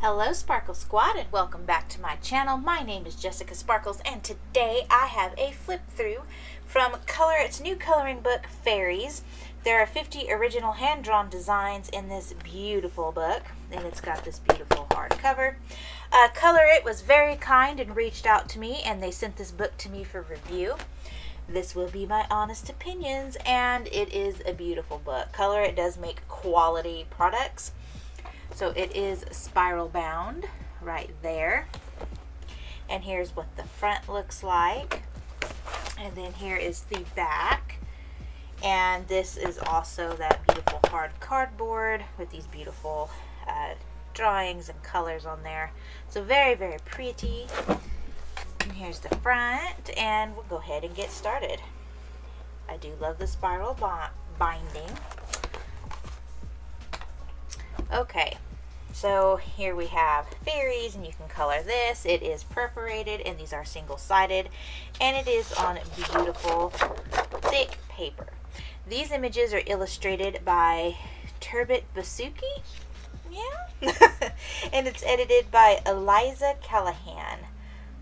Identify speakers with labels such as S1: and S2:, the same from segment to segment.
S1: Hello Sparkle Squad and welcome back to my channel. My name is Jessica Sparkles and today I have a flip through from ColorIt's new coloring book Fairies. There are 50 original hand-drawn designs in this beautiful book and it's got this beautiful hardcover. Uh, ColorIt was very kind and reached out to me and they sent this book to me for review. This will be my honest opinions and it is a beautiful book. ColorIt does make quality products. So it is spiral bound right there. And here's what the front looks like. And then here is the back. And this is also that beautiful hard cardboard with these beautiful uh, drawings and colors on there. So very, very pretty. And here's the front. And we'll go ahead and get started. I do love the spiral binding. Okay, so here we have fairies and you can color this. It is perforated and these are single-sided and it is on beautiful thick paper. These images are illustrated by Turbot Basuki. Yeah. and it's edited by Eliza Callahan.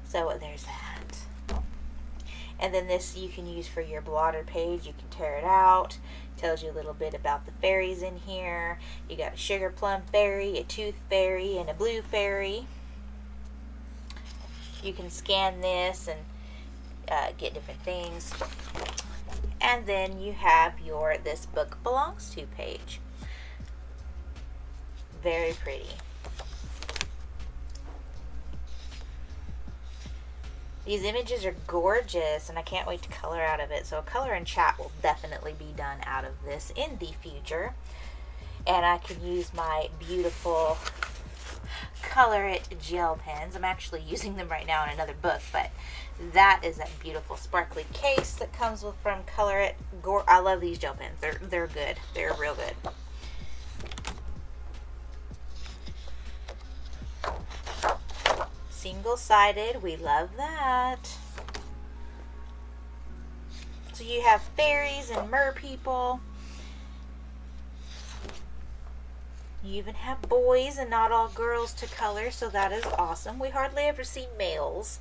S1: So there's that. And then this you can use for your blotter page. You can tear it out tells you a little bit about the fairies in here. You got a sugar plum fairy, a tooth fairy, and a blue fairy. You can scan this and uh, get different things. And then you have your This Book Belongs To page. Very pretty. These images are gorgeous and I can't wait to color out of it. So a color and chat will definitely be done out of this in the future. And I can use my beautiful ColorIt gel pens. I'm actually using them right now in another book, but that is that beautiful sparkly case that comes with from ColorIt. Gore, I love these gel pens. They're, they're good. They're real good. Single-sided, we love that. So you have fairies and mer people. You even have boys and not all girls to color, so that is awesome. We hardly ever see males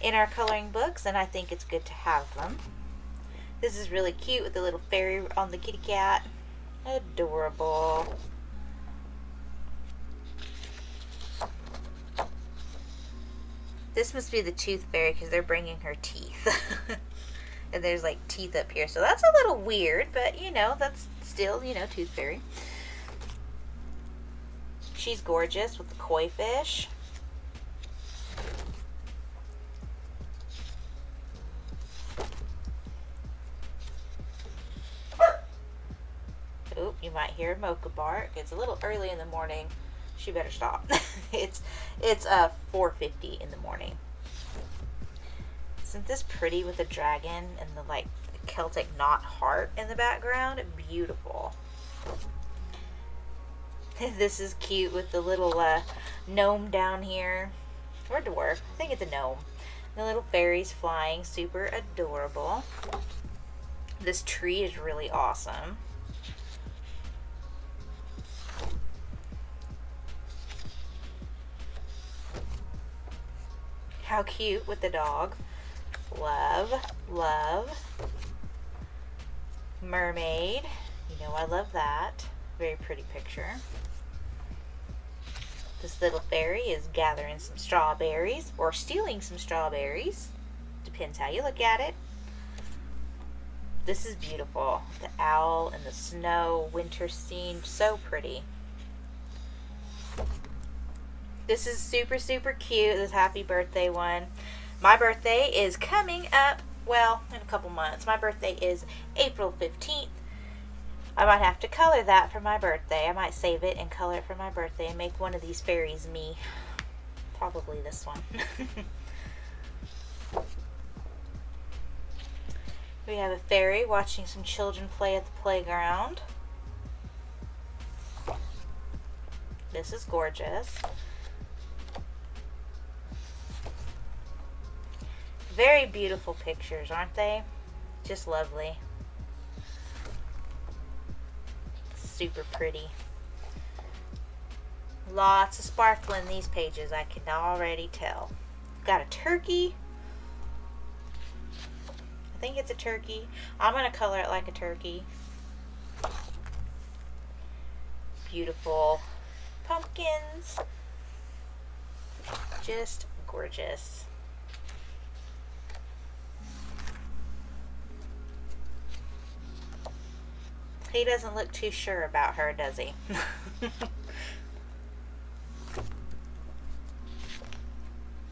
S1: in our coloring books, and I think it's good to have them. This is really cute with the little fairy on the kitty cat. Adorable. This must be the tooth fairy because they're bringing her teeth. and there's like teeth up here. So that's a little weird, but you know, that's still, you know, tooth fairy. She's gorgeous with the koi fish. Oop, you might hear a mocha bark. It's a little early in the morning she better stop. it's it's uh 4:50 in the morning. Isn't this pretty with the dragon and the like Celtic knot heart in the background? Beautiful. this is cute with the little uh, gnome down here. Or dwarf. I think it's a gnome. The little fairies flying. Super adorable. This tree is really awesome. How cute with the dog. Love, love. Mermaid. You know I love that. Very pretty picture. This little fairy is gathering some strawberries or stealing some strawberries. Depends how you look at it. This is beautiful. The owl and the snow winter scene. So pretty. This is super, super cute. This happy birthday one. My birthday is coming up, well, in a couple months. My birthday is April 15th. I might have to color that for my birthday. I might save it and color it for my birthday and make one of these fairies me. Probably this one. we have a fairy watching some children play at the playground. This is gorgeous. Very beautiful pictures, aren't they? Just lovely. Super pretty. Lots of sparkle in these pages, I can already tell. Got a turkey. I think it's a turkey. I'm going to color it like a turkey. Beautiful pumpkins. Just gorgeous. He doesn't look too sure about her, does he?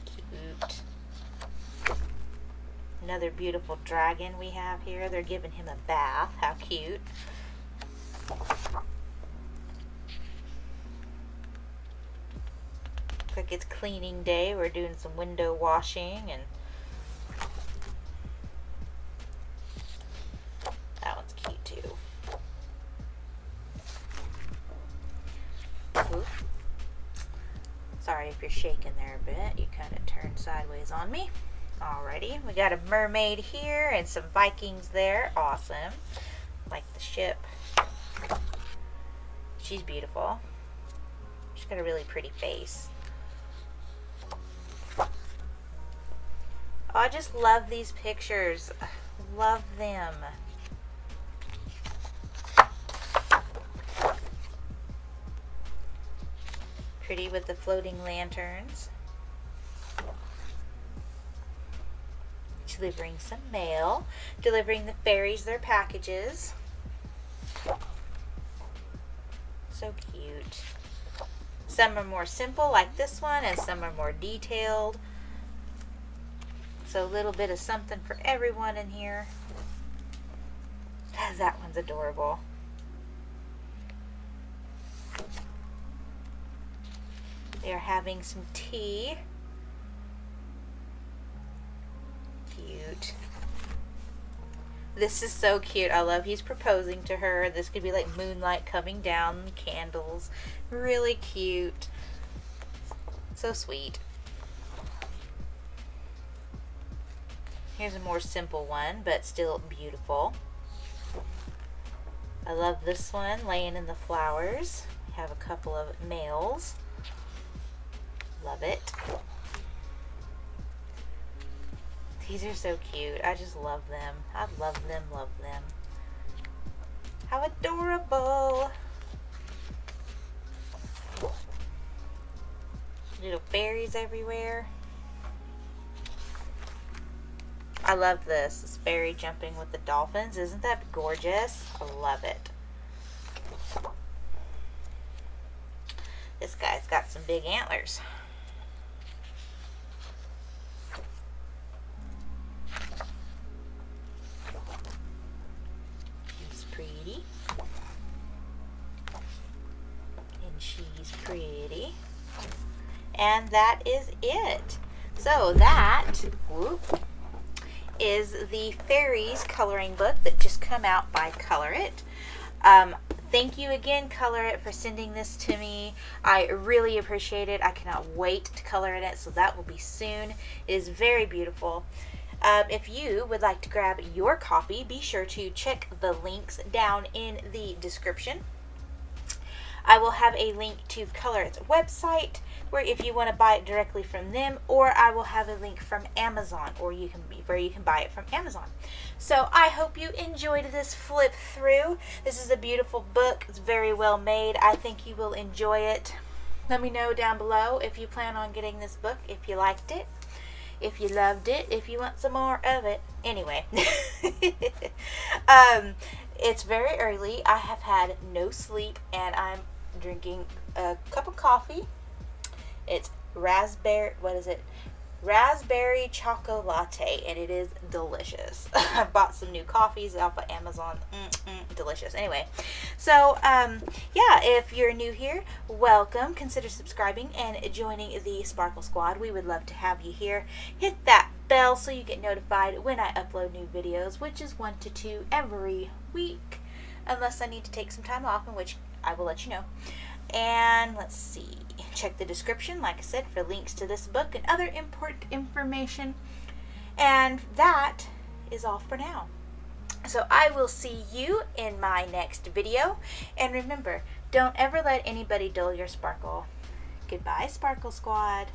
S1: Cute. Another beautiful dragon we have here. They're giving him a bath. How cute. Looks like it's cleaning day. We're doing some window washing and Sorry if you're shaking there a bit. You kind of turned sideways on me. Alrighty, we got a mermaid here and some Vikings there. Awesome. Like the ship. She's beautiful. She's got a really pretty face. Oh, I just love these pictures. Love them. Pretty with the floating lanterns. Delivering some mail. Delivering the fairies their packages. So cute. Some are more simple like this one and some are more detailed. So a little bit of something for everyone in here. That one's adorable. They're having some tea. Cute. This is so cute. I love he's proposing to her. This could be like moonlight coming down, candles. Really cute. So sweet. Here's a more simple one, but still beautiful. I love this one, laying in the flowers. We have a couple of males. Love it. These are so cute. I just love them. I love them, love them. How adorable. Little fairies everywhere. I love this. This fairy jumping with the dolphins. Isn't that gorgeous? I love it. This guy's got some big antlers. And that is it. So that, whoop, is the Fairies coloring book that just come out by ColorIt. Um, thank you again, ColorIt, for sending this to me. I really appreciate it. I cannot wait to color in it, so that will be soon. It is very beautiful. Um, if you would like to grab your copy, be sure to check the links down in the description. I will have a link to ColorIt's website where if you want to buy it directly from them, or I will have a link from Amazon, or you can where you can buy it from Amazon. So I hope you enjoyed this flip through. This is a beautiful book. It's very well made. I think you will enjoy it. Let me know down below if you plan on getting this book, if you liked it, if you loved it, if you want some more of it. Anyway, um, it's very early. I have had no sleep and I'm drinking a cup of coffee. It's raspberry, what is it? Raspberry chocolate latte, and it is delicious. I bought some new coffees off of Amazon. Mm -mm, delicious. Anyway, so um, yeah, if you're new here, welcome. Consider subscribing and joining the Sparkle Squad. We would love to have you here. Hit that bell so you get notified when I upload new videos, which is one to two every week, unless I need to take some time off, in which I will let you know. And let's see, check the description, like I said, for links to this book and other important information. And that is all for now. So I will see you in my next video. And remember, don't ever let anybody dull your sparkle. Goodbye, Sparkle Squad.